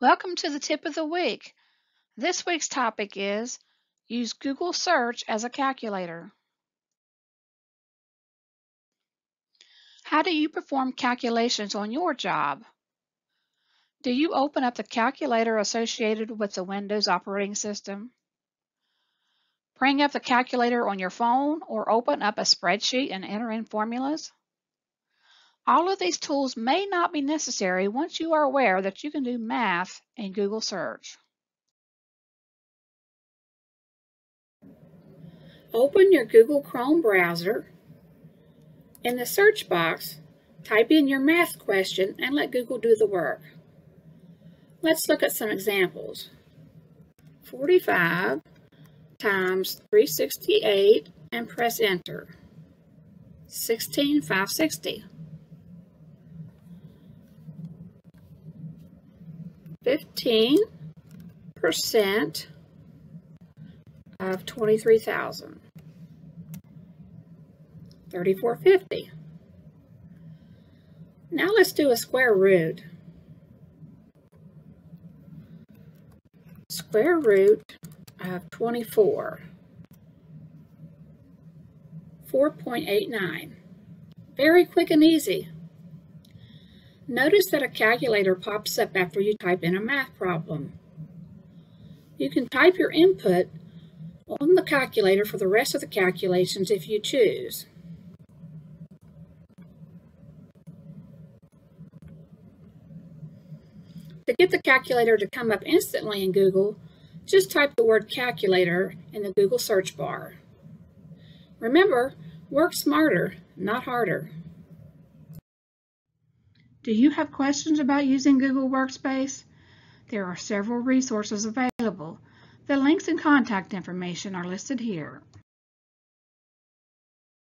Welcome to the tip of the week. This week's topic is use Google search as a calculator. How do you perform calculations on your job? Do you open up the calculator associated with the Windows operating system? Bring up the calculator on your phone or open up a spreadsheet and enter in formulas? All of these tools may not be necessary once you are aware that you can do math in Google search. Open your Google Chrome browser. In the search box, type in your math question and let Google do the work. Let's look at some examples. 45 times 368 and press enter. 16,560. 15% of 23,000. 3450. Now let's do a square root. Square root of 24. 4.89. Very quick and easy. Notice that a calculator pops up after you type in a math problem. You can type your input on the calculator for the rest of the calculations if you choose. To get the calculator to come up instantly in Google, just type the word calculator in the Google search bar. Remember, work smarter, not harder. Do you have questions about using Google Workspace? There are several resources available. The links and contact information are listed here.